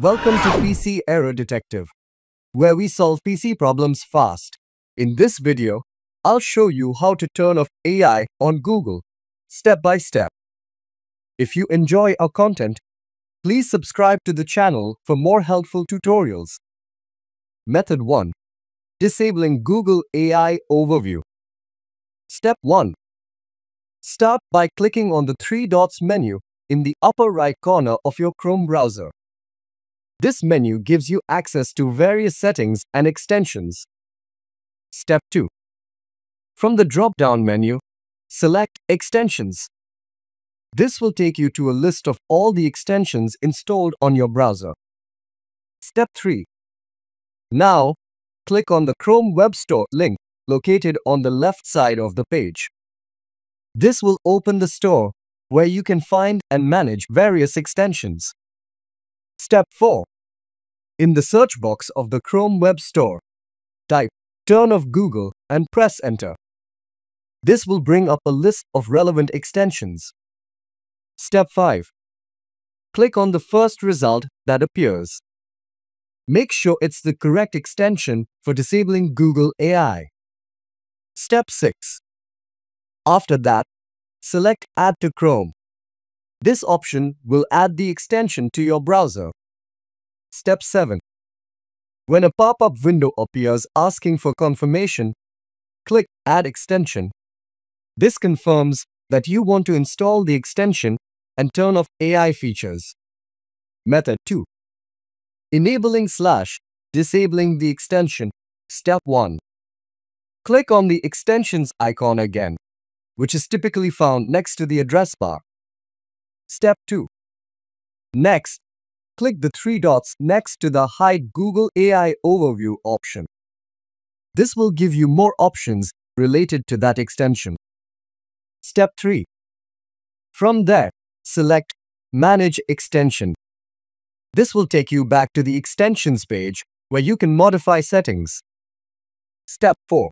Welcome to PC Error Detective, where we solve PC problems fast. In this video, I'll show you how to turn off AI on Google, step by step. If you enjoy our content, please subscribe to the channel for more helpful tutorials. Method 1. Disabling Google AI Overview. Step 1. Start by clicking on the three dots menu in the upper right corner of your Chrome browser. This menu gives you access to various settings and extensions. Step 2. From the drop-down menu, select Extensions. This will take you to a list of all the extensions installed on your browser. Step 3. Now, click on the Chrome Web Store link located on the left side of the page. This will open the store where you can find and manage various extensions. Step 4. In the search box of the Chrome Web Store, type Turn off Google and press Enter. This will bring up a list of relevant extensions. Step 5. Click on the first result that appears. Make sure it's the correct extension for disabling Google AI. Step 6. After that, select Add to Chrome. This option will add the extension to your browser. Step 7. When a pop-up window appears asking for confirmation, click Add Extension. This confirms that you want to install the extension and turn off AI features. Method 2. Enabling slash disabling the extension. Step 1. Click on the extensions icon again, which is typically found next to the address bar. Step 2. Next, click the three dots next to the Hide Google AI Overview option. This will give you more options related to that extension. Step 3. From there, select Manage Extension. This will take you back to the Extensions page where you can modify settings. Step 4.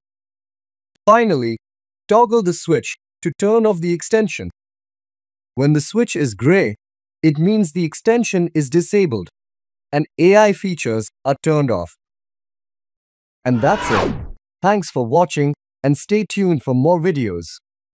Finally, toggle the switch to turn off the extension. When the switch is gray, it means the extension is disabled and AI features are turned off. And that's it. Thanks for watching and stay tuned for more videos.